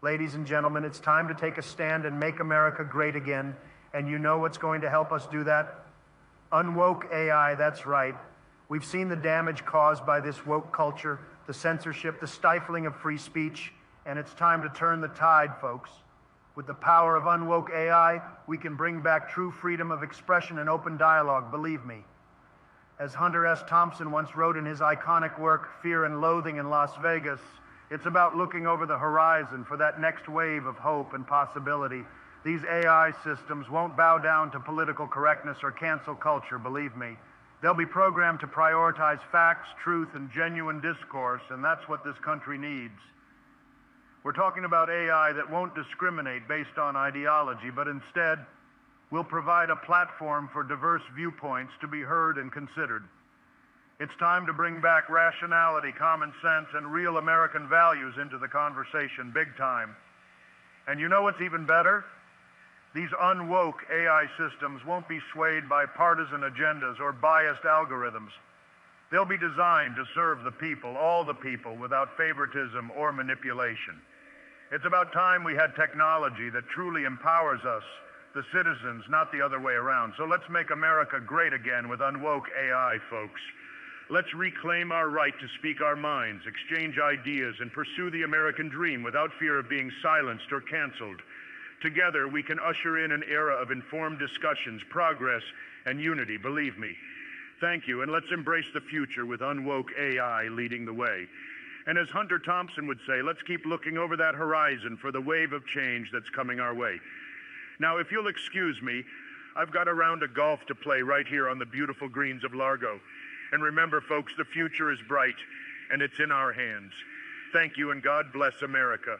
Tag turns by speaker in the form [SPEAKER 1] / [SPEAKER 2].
[SPEAKER 1] Ladies and gentlemen, it's time to take a stand and make America great again. And you know what's going to help us do that? Unwoke AI, that's right. We've seen the damage caused by this woke culture, the censorship, the stifling of free speech, and it's time to turn the tide, folks. With the power of unwoke AI, we can bring back true freedom of expression and open dialogue, believe me. As Hunter S. Thompson once wrote in his iconic work, Fear and Loathing in Las Vegas, it's about looking over the horizon for that next wave of hope and possibility. These AI systems won't bow down to political correctness or cancel culture, believe me. They'll be programmed to prioritize facts, truth, and genuine discourse, and that's what this country needs. We're talking about AI that won't discriminate based on ideology, but instead will provide a platform for diverse viewpoints to be heard and considered. It's time to bring back rationality, common sense, and real American values into the conversation, big time. And you know what's even better? These unwoke AI systems won't be swayed by partisan agendas or biased algorithms. They'll be designed to serve the people, all the people, without favoritism or manipulation. It's about time we had technology that truly empowers us the citizens, not the other way around. So let's make America great again with Unwoke AI, folks. Let's reclaim our right to speak our minds, exchange ideas, and pursue the American dream without fear of being silenced or canceled. Together, we can usher in an era of informed discussions, progress, and unity, believe me. Thank you, and let's embrace the future with Unwoke AI leading the way. And as Hunter Thompson would say, let's keep looking over that horizon for the wave of change that's coming our way. Now, if you'll excuse me, I've got a round of golf to play right here on the beautiful greens of Largo. And remember, folks, the future is bright, and it's in our hands. Thank you, and God bless America.